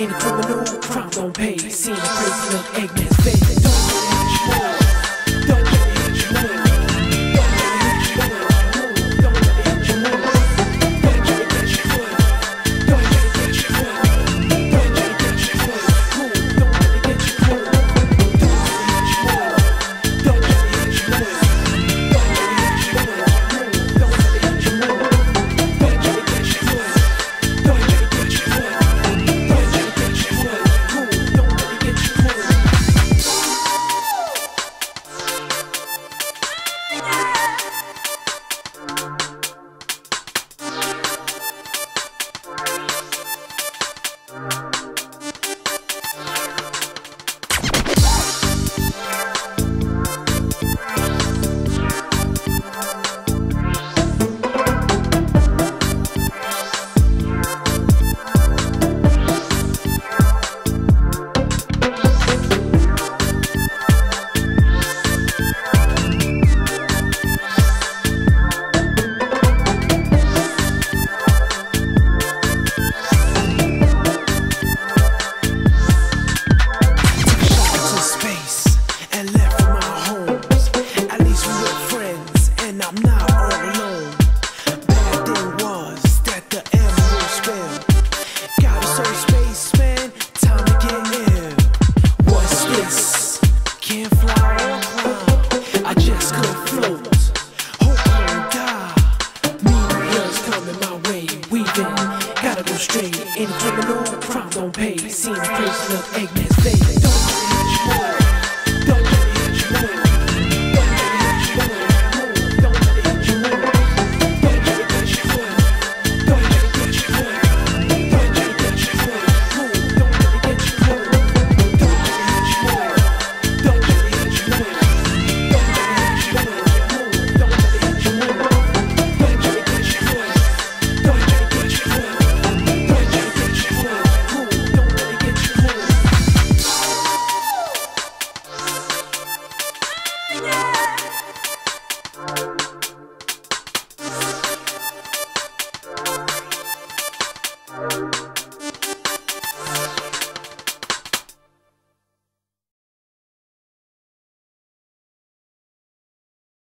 Any criminal, crime don't pay. Seeing the crazy look, Eggman's face. In criminal, crime don't pay. Seeing the crazy of Eggman's baby.